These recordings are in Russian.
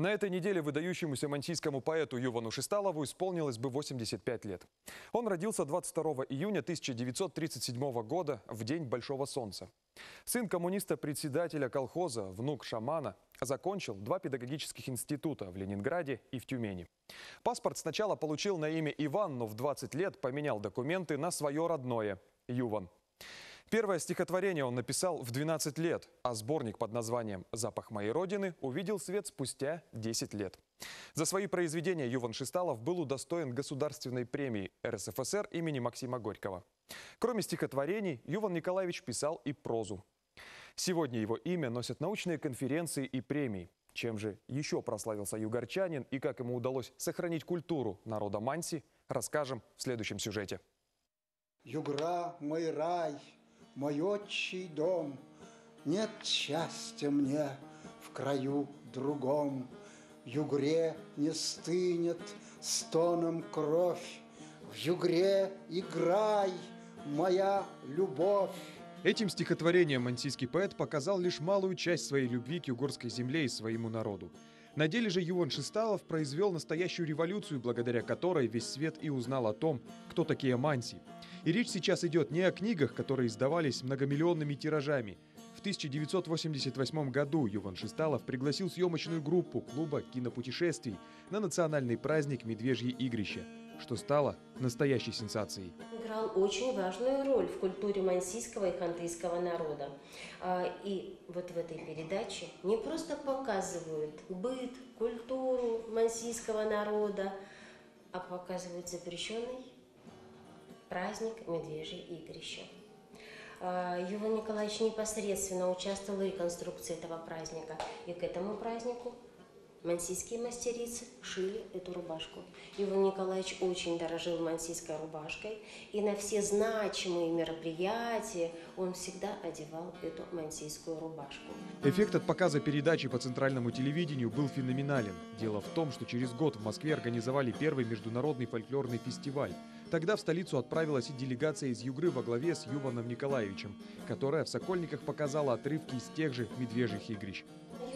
На этой неделе выдающемуся мансийскому поэту Ювану Шисталову исполнилось бы 85 лет. Он родился 22 июня 1937 года в День Большого Солнца. Сын коммуниста-председателя колхоза, внук шамана, закончил два педагогических института в Ленинграде и в Тюмени. Паспорт сначала получил на имя Иван, но в 20 лет поменял документы на свое родное – Юван. Первое стихотворение он написал в 12 лет, а сборник под названием «Запах моей родины» увидел свет спустя 10 лет. За свои произведения Юван Шисталов был удостоен государственной премии РСФСР имени Максима Горького. Кроме стихотворений, Юван Николаевич писал и прозу. Сегодня его имя носят научные конференции и премии. Чем же еще прославился югорчанин и как ему удалось сохранить культуру народа Манси, расскажем в следующем сюжете. Югра – мой рай – мой отчий дом. Нет счастья мне в краю другом. В югре не стынет стоном кровь. В югре играй, моя любовь. Этим стихотворением мансийский поэт показал лишь малую часть своей любви к югорской земле и своему народу. На деле же Юван Шисталов произвел настоящую революцию, благодаря которой весь свет и узнал о том, кто такие манси. И речь сейчас идет не о книгах, которые издавались многомиллионными тиражами. В 1988 году Юван Шисталов пригласил съемочную группу клуба кинопутешествий на национальный праздник «Медвежье игрище», что стало настоящей сенсацией. Играл очень важную роль в культуре мансийского и хантыйского народа. А, и вот в этой передаче не просто показывают быт, культуру мансийского народа, а показывают запрещенный праздник Медвежье игрище. Юван Николаевич непосредственно участвовал в реконструкции этого праздника. И к этому празднику мансийские мастерицы шили эту рубашку. Иван Николаевич очень дорожил мансийской рубашкой, и на все значимые мероприятия он всегда одевал эту мансийскую рубашку. Эффект от показа передачи по центральному телевидению был феноменален. Дело в том, что через год в Москве организовали первый международный фольклорный фестиваль. Тогда в столицу отправилась и делегация из Югры во главе с Юваном Николаевичем, которая в Сокольниках показала отрывки из тех же медвежьих игрищ.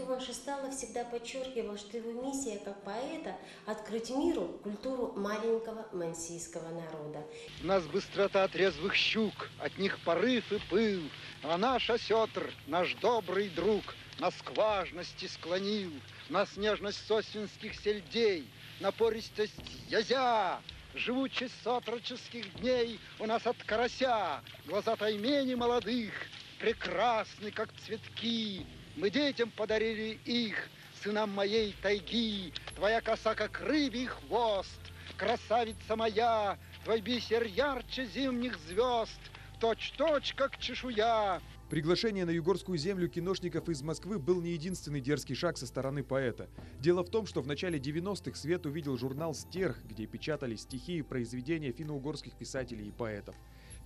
Юван Шесталов всегда подчеркивал, что его миссия как поэта – открыть миру культуру маленького мансийского народа. У нас быстрота трезвых щук, от них порыв и пыл, а наш осетр, наш добрый друг, нас к важности склонил, нас нежность сосвинских сельдей, напористость язя, Живучесть сотроческих дней у нас от карася, Глаза таймени молодых, прекрасны, как цветки. Мы детям подарили их, сынам моей тайги. Твоя коса, как рыбий хвост, красавица моя, Твой бисер ярче зимних звезд, точь-точь, как чешуя. Приглашение на югорскую землю киношников из Москвы был не единственный дерзкий шаг со стороны поэта. Дело в том, что в начале 90-х свет увидел журнал «Стерх», где печатались стихи и произведения финно-угорских писателей и поэтов.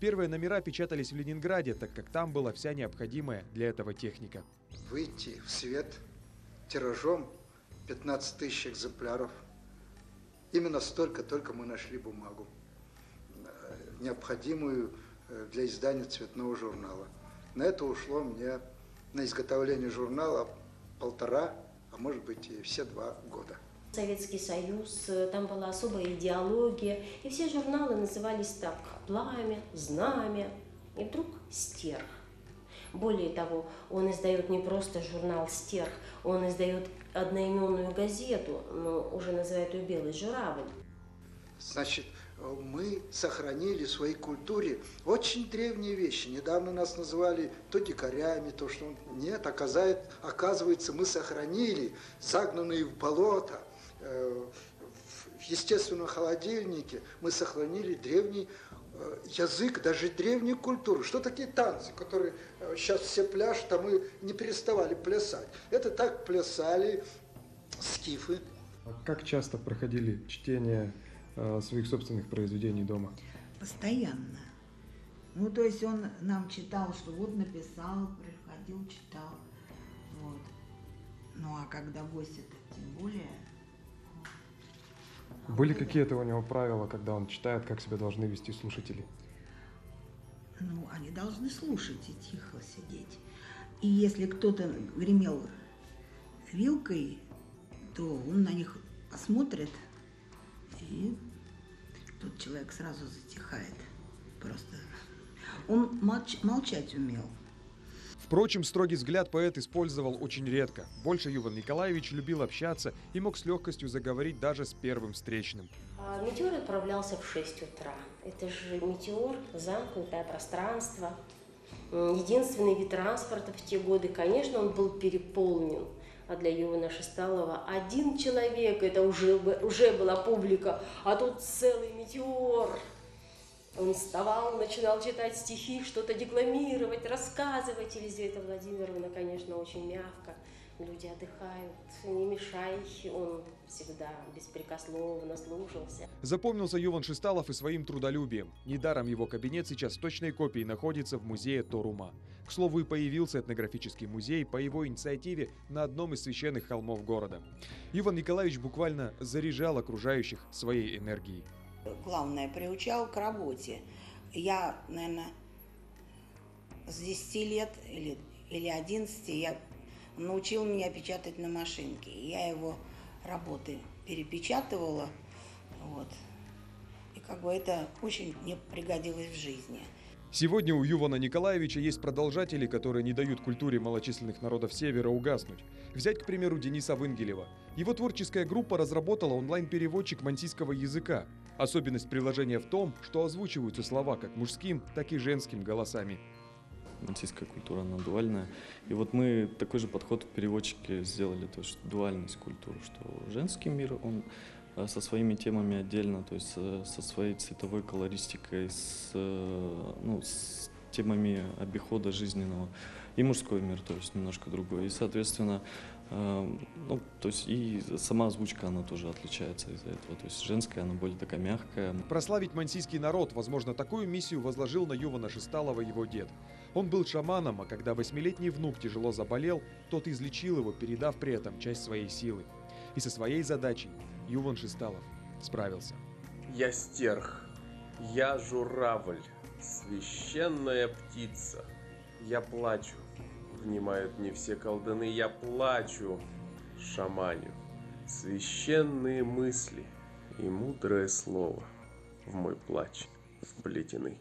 Первые номера печатались в Ленинграде, так как там была вся необходимая для этого техника. Выйти в свет тиражом 15 тысяч экземпляров. Именно столько только мы нашли бумагу, э, необходимую э, для издания цветного журнала. На это ушло мне на изготовление журнала полтора, а может быть и все два года. Советский Союз, э, там была особая идеология, и все журналы назывались так «Пламя», «Знамя», и вдруг «Стерх». Более того, он издает не просто журнал «Стерх», он издает одноименную газету, но уже называют ее «Белый журавль». Значит, мы сохранили в своей культуре очень древние вещи. Недавно нас называли то дикарями, то что нет, оказывается, оказывается мы сохранили загнанные в болото, в естественном холодильнике, мы сохранили древний э, язык, даже древнюю культуру. Что такие танцы, которые сейчас э, все пляшут, а мы не переставали плясать. Это так плясали скифы. А как часто проходили чтения Э, своих собственных произведений дома? Постоянно. Ну, то есть он нам читал, что вот написал, приходил, читал. Вот. Ну, а когда гости-то тем более... Были какие-то у него правила, когда он читает, как себя должны вести слушатели? Ну, они должны слушать и тихо сидеть. И если кто-то гремел вилкой, то он на них посмотрит, и тот человек сразу затихает. Просто он молч- молчать умел. Впрочем, строгий взгляд поэт использовал очень редко. Больше Юван Николаевич любил общаться и мог с легкостью заговорить даже с первым встречным. А Метеор отправлялся в 6 утра. Это же метеор, замкнутое пространство. Единственный вид транспорта в те годы, конечно, он был переполнен. А для Ювана Шесталова один человек, это уже, уже была публика, а тут целый метеор. Он вставал, начинал читать стихи, что-то декламировать, рассказывать. Елизавета Владимировна, конечно, очень мягко. Люди отдыхают, не мешай. Он всегда беспрекословно слушался. Запомнился Юван Шисталов и своим трудолюбием. Недаром его кабинет сейчас в точной копии находится в музее Торума. К слову, и появился этнографический музей по его инициативе на одном из священных холмов города. Иван Николаевич буквально заряжал окружающих своей энергией. Главное, приучал к работе. Я, наверное, с 10 лет или, или 11 я научил меня печатать на машинке. Я его работы перепечатывала, вот. И как бы это очень мне пригодилось в жизни. Сегодня у Ювана Николаевича есть продолжатели, которые не дают культуре малочисленных народов Севера угаснуть. Взять, к примеру, Дениса Вынгелева. Его творческая группа разработала онлайн-переводчик мансийского языка. Особенность приложения в том, что озвучиваются слова как мужским, так и женским голосами. Мансийская культура, она дуальная. И вот мы такой же подход в переводчике сделали, то есть дуальность культуры, что женский мир, он со своими темами отдельно, то есть э, со своей цветовой колористикой, с, э, ну, с темами обихода жизненного, и мужской мир, то есть немножко другой. И, соответственно, э, ну, то есть и сама озвучка, она тоже отличается из-за этого. То есть женская, она более такая мягкая, Прославить мансийский народ, возможно, такую миссию возложил на Ювана Шесталова его дед. Он был шаманом, а когда восьмилетний внук тяжело заболел, тот излечил его, передав при этом часть своей силы. И со своей задачей Юван Шесталов справился. Я стерх, я журавль, священная птица. Я плачу, внимают мне все колдуны, я плачу, шаманю. Священные мысли и мудрое слово в мой плач вплетены.